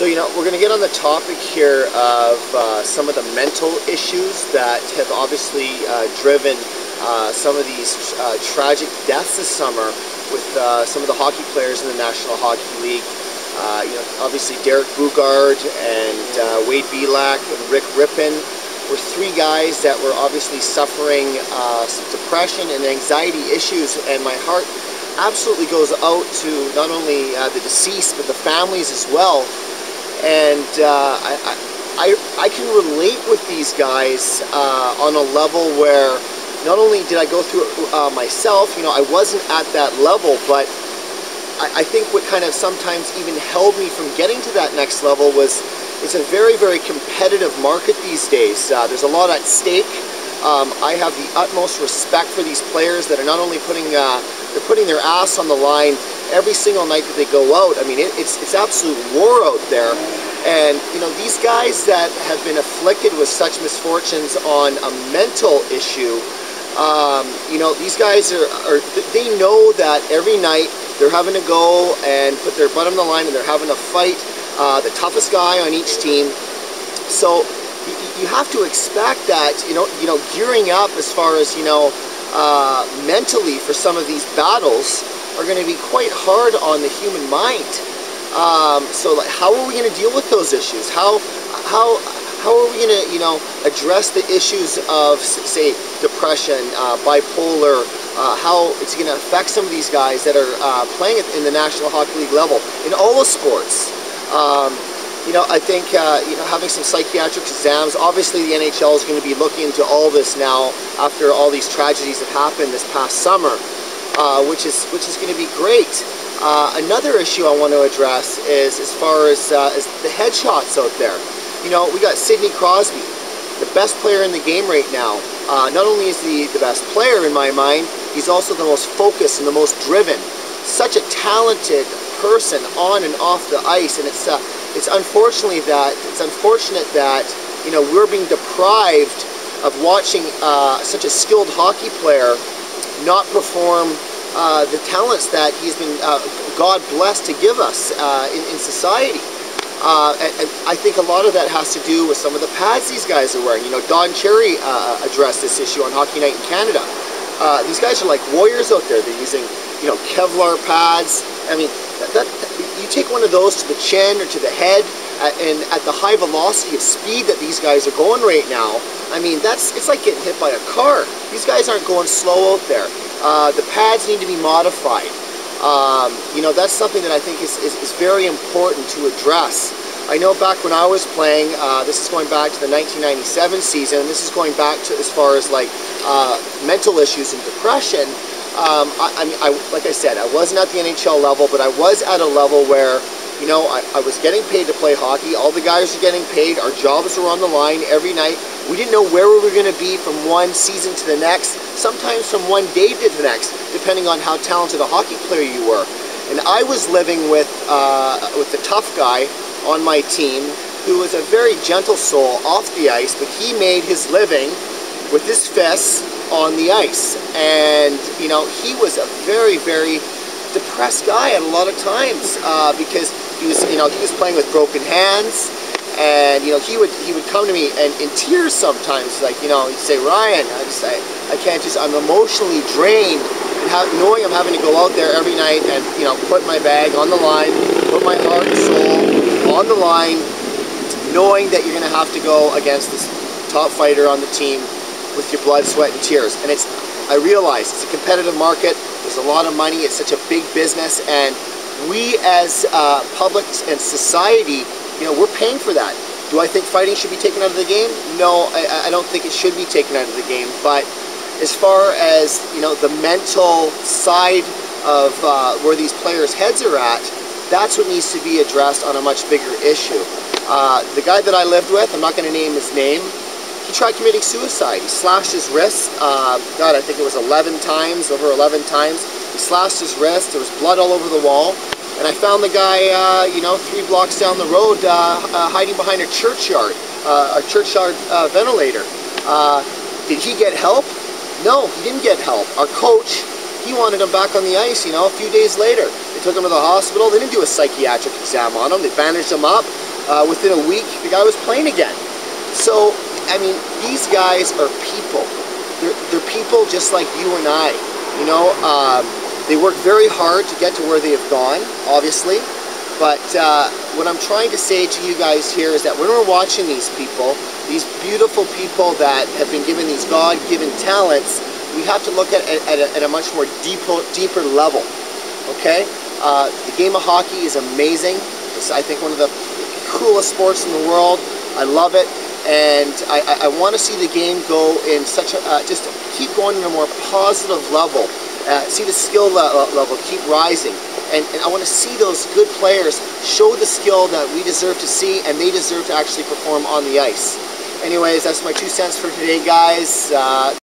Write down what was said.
So, you know, we're going to get on the topic here of uh, some of the mental issues that have obviously uh, driven uh, some of these uh, tragic deaths this summer with uh, some of the hockey players in the National Hockey League. Uh, you know, obviously Derek Boogaard and Wade Belak and Rick Rypien were three guys that were obviously suffering some depression and anxiety issues, and my heart absolutely goes out to not only the deceased but the families as well and uh, I, I, I can relate with these guys uh, on a level where not only did I go through it uh, myself, you know, I wasn't at that level, but I, I, think what kind of sometimes even held me from getting to that next level was it's a very, very competitive market these days. Uh, there's a lot at stake. Um, I have the utmost respect for these players that are not only putting uh, they're putting their ass on the line every single night that they go out. I mean, it, it's, it's absolute war out there. And, you know, these guys that have been afflicted with such misfortunes on a mental issue, um, you know, these guys are, are, they know that every night they're having to go and put their butt on the line and they're having to fight uh, the toughest guy on each team. So you have to expect that, you know, you know, gearing up as far as, you know, uh, mentally for some of these battles are going to be quite hard on the human mind. Um, so like, how are we going to deal with those issues? How, how, how are we going to, you know, address the issues of, say, depression, uh, bipolar, uh, how it's going to affect some of these guys that are uh, playing in the National Hockey League level in all the sports. Um, you know, I think uh, you know having some psychiatric exams. Obviously, the NHL is going to be looking into all this now after all these tragedies that happened this past summer uh, which is which is going to be great. Uh, another issue I want to address is as far as, uh, as the headshots out there. You know, we got Sidney Crosby, the best player in the game right now. Uh, not only is he the best player in my mind, he's also the most focused and the most driven. Such a talented person on and off the ice, and it's uh, it's unfortunately that it's unfortunate that you know we're being deprived of watching uh, such a skilled hockey player not perform uh, the talents that he's been uh, God blessed to give us uh, in, in, society. Uh, and, and, I think a lot of that has to do with some of the pads these guys are wearing. You know, Don Cherry uh, addressed this issue on Hockey Night in Canada. These guys are like warriors out there. They're using, you know, Kevlar pads. I mean, that, that, you take one of those to the chin or to the head, and at the high velocity of speed that these guys are going right now, I mean, that's it's like getting hit by a car. These guys aren't going slow out there. Uh, the pads need to be modified. Um, you know, that's something that I think is, is, is, very important to address. I know back when I was playing, uh, this is going back to the 1997 season, this is going back to as far as like uh, mental issues and depression. Um, I, I I, like I said, I wasn't at the NHL level, but I was at a level where you know, I, I, was getting paid to play hockey. All the guys are getting paid. Our jobs were on the line every night. We didn't know where we were going to be from one season to the next, sometimes from one day to the next, depending on how talented a hockey player you were. And I was living with, uh, with the tough guy on my team who was a very gentle soul off the ice, but he made his living with his fists on the ice. And, you know, he was a very, very depressed guy at a lot of times uh, because he was, you know, he was playing with broken hands, and you know, he would he would come to me and in tears sometimes, like you know, he'd say, Ryan, I just I, I can't just I'm emotionally drained, and knowing I'm having to go out there every night and you know put my bag on the line, put my heart and soul on the line, knowing that you're going to have to go against this top fighter on the team with your blood, sweat, and tears, and it's I realize it's a competitive market. There's a lot of money. It's such a big business, and we as uh, public and society, you know, we're paying for that. Do I think fighting should be taken out of the game? No, I, I don't think it should be taken out of the game. But as far as you know, the mental side of uh, where these players' heads are at, that's what needs to be addressed on a much bigger issue. Uh, the guy that I lived with, I'm not going to name his name, he tried committing suicide. He slashed his wrist, uh, God, I think it was 11 times, over 11 times. He slashed his wrist, there was blood all over the wall. And I found the guy, uh, you know, three blocks down the road, uh, uh hiding behind a churchyard, uh, a churchyard uh, ventilator. did he get help? No, he didn't get help. Our coach, he wanted him back on the ice, you know, a few days later. They took him to the hospital. They didn't do a psychiatric exam on him. They bandaged him up. Within a week, the guy was playing again. So, I mean, these guys are people. They're, they're people just like you and I. You know, um, they work very hard to get to where they have gone, obviously. But uh, what I'm trying to say to you guys here is that when we're watching these people, these beautiful people that have been given these God-given talents, we have to look at it at, at, a, much more deeper, deeper level. Okay? Uh, the game of hockey is amazing. It's, I think, one of the coolest sports in the world. I love it, and I, I, I want to see the game go in such a uh, just keep going in a more positive level. Uh, see the skill level keep rising, and, and I want to see those good players show the skill that we deserve to see, and they deserve to actually perform on the ice. Anyways, that's my two cents for today, guys. Uh,